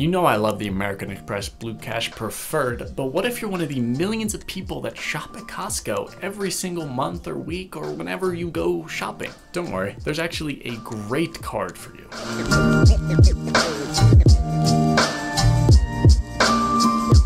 You know I love the American Express Blue Cash Preferred, but what if you're one of the millions of people that shop at Costco every single month or week or whenever you go shopping? Don't worry, there's actually a great card for you.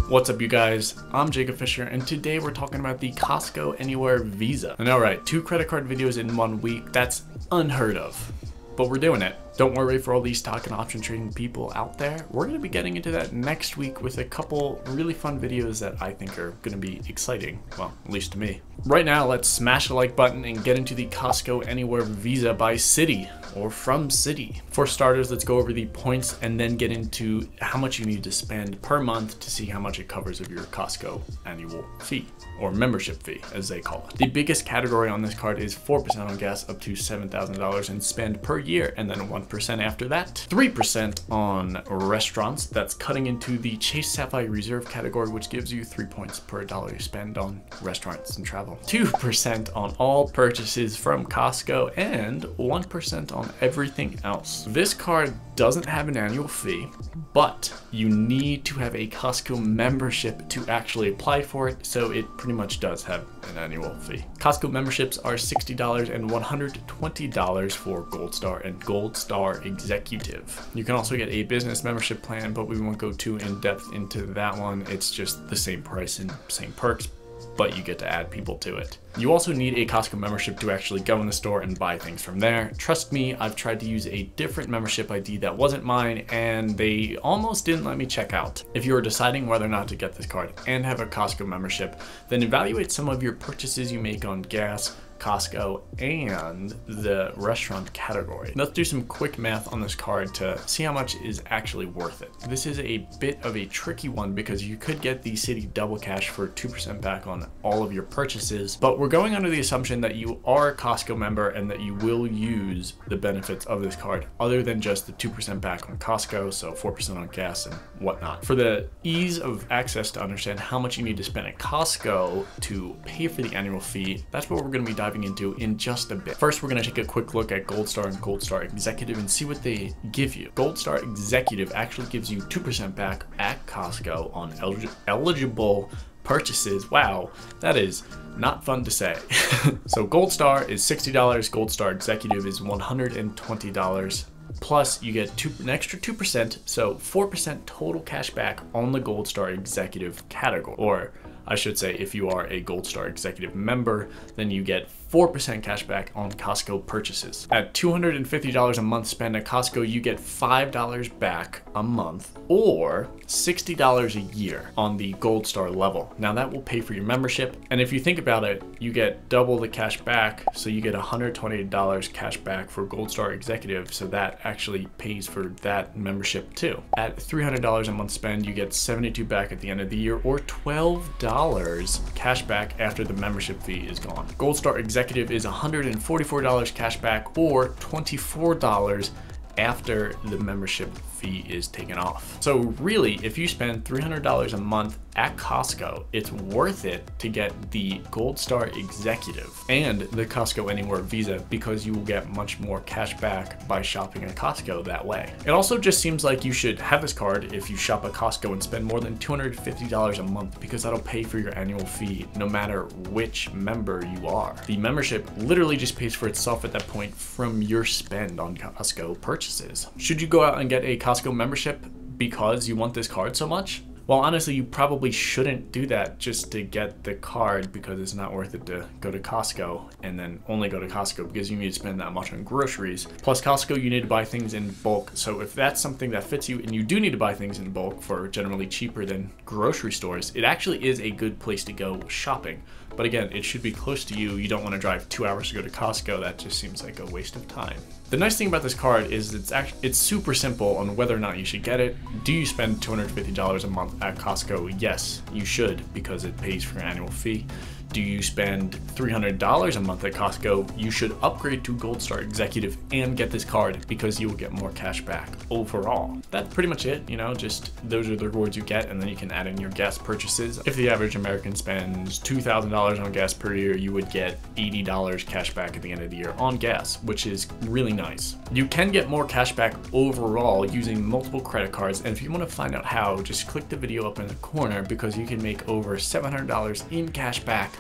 What's up you guys? I'm Jacob Fisher and today we're talking about the Costco Anywhere Visa. And alright, two credit card videos in one week, that's unheard of. But we're doing it. Don't worry for all these stock and option trading people out there. We're going to be getting into that next week with a couple really fun videos that I think are going to be exciting. Well, at least to me. Right now, let's smash the like button and get into the Costco Anywhere Visa by Citi or from Citi. For starters, let's go over the points and then get into how much you need to spend per month to see how much it covers of your Costco annual fee or membership fee as they call it. The biggest category on this card is 4% on gas up to $7,000 in spend per year and then 1% after that. 3% on restaurants, that's cutting into the Chase Sapphire Reserve category which gives you 3 points per dollar you spend on restaurants and travel. 2% on all purchases from Costco and 1% on everything else. This card doesn't have an annual fee, but you need to have a Costco membership to actually apply for it, so it pretty much does have an annual fee. Costco memberships are $60 and $120 for Gold Star and Gold Star Executive. You can also get a business membership plan, but we won't go too in depth into that one. It's just the same price and same perks, but you get to add people to it. You also need a Costco membership to actually go in the store and buy things from there. Trust me, I've tried to use a different membership ID that wasn't mine and they almost didn't let me check out. If you are deciding whether or not to get this card and have a Costco membership, then evaluate some of your purchases you make on gas, Costco, and the restaurant category. Let's do some quick math on this card to see how much is actually worth it. This is a bit of a tricky one because you could get the Citi Double Cash for 2% back on all of your purchases, but we're going under the assumption that you are a Costco member and that you will use the benefits of this card other than just the 2% back on Costco, so 4% on gas and whatnot. For the ease of access to understand how much you need to spend at Costco to pay for the annual fee, that's what we're going to be diving into in just a bit. First, we're going to take a quick look at Gold Star and Gold Star Executive and see what they give you. Gold Star Executive actually gives you 2% back at Costco on elig eligible purchases. Wow, that is not fun to say. so Gold Star is $60, Gold Star Executive is $120 plus you get two, an extra 2%, so 4% total cash back on the Gold Star Executive category, or I should say if you are a Gold Star Executive member, then you get 4% cash back on Costco purchases. At $250 a month spent at Costco, you get $5 back a month or $60 a year on the Gold Star level. Now that will pay for your membership. And if you think about it, you get double the cash back. So you get $120 cash back for Gold Star Executive. So that actually pays for that membership too. At $300 a month spend, you get 72 back at the end of the year or $12 cash back after the membership fee is gone. Gold Star Executive executive is $144 cash back or $24 after the membership fee is taken off. So really, if you spend $300 a month at Costco, it's worth it to get the Gold Star Executive and the Costco Anywhere Visa because you will get much more cash back by shopping at Costco that way. It also just seems like you should have this card if you shop at Costco and spend more than $250 a month because that'll pay for your annual fee no matter which member you are. The membership literally just pays for itself at that point from your spend on Costco purchases. Should you go out and get a Costco membership because you want this card so much? Well, honestly, you probably shouldn't do that just to get the card because it's not worth it to go to Costco and then only go to Costco because you need to spend that much on groceries. Plus, Costco, you need to buy things in bulk. So if that's something that fits you and you do need to buy things in bulk for generally cheaper than grocery stores, it actually is a good place to go shopping. But again, it should be close to you. You don't want to drive two hours to go to Costco. That just seems like a waste of time. The nice thing about this card is it's actually it's super simple on whether or not you should get it. Do you spend $250 a month at Costco? Yes, you should because it pays for your annual fee. Do you spend $300 a month at Costco? You should upgrade to Gold Star Executive and get this card because you will get more cash back overall. That's pretty much it, you know, just those are the rewards you get and then you can add in your gas purchases. If the average American spends $2,000 on gas per year, you would get $80 cash back at the end of the year on gas, which is really nice. You can get more cash back overall using multiple credit cards and if you want to find out how, just click the video up in the corner because you can make over $700 in cash back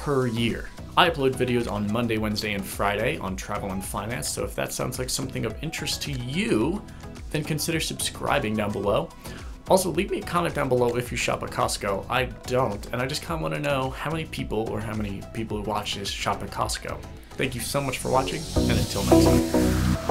per year. I upload videos on Monday, Wednesday, and Friday on travel and finance, so if that sounds like something of interest to you, then consider subscribing down below. Also, leave me a comment down below if you shop at Costco. I don't, and I just kind of want to know how many people or how many people who watch this shop at Costco. Thank you so much for watching, and until next time.